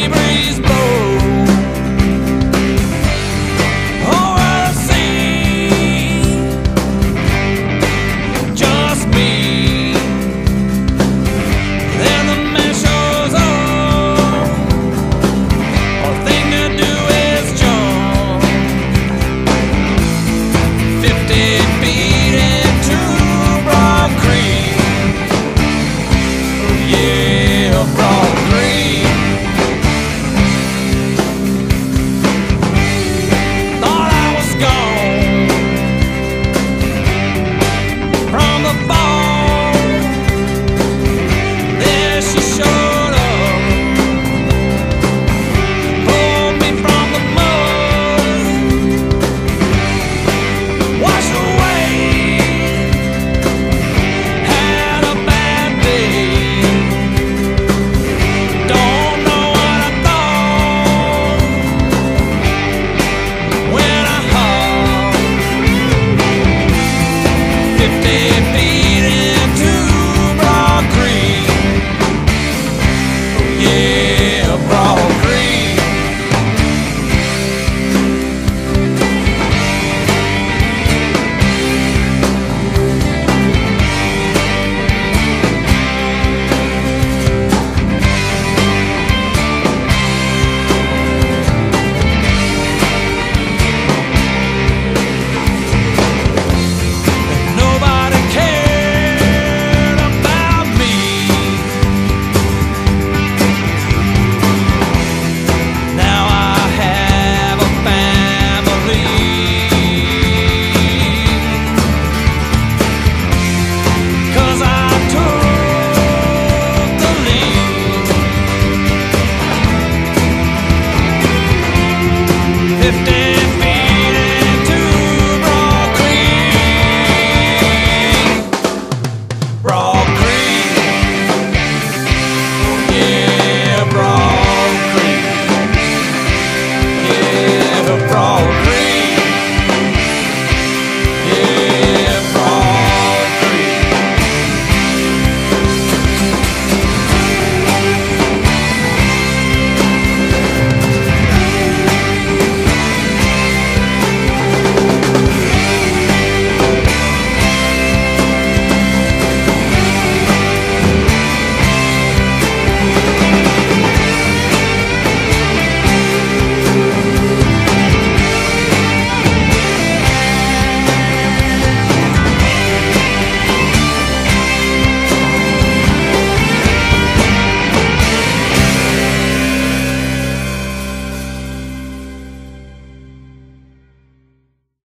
we breathe.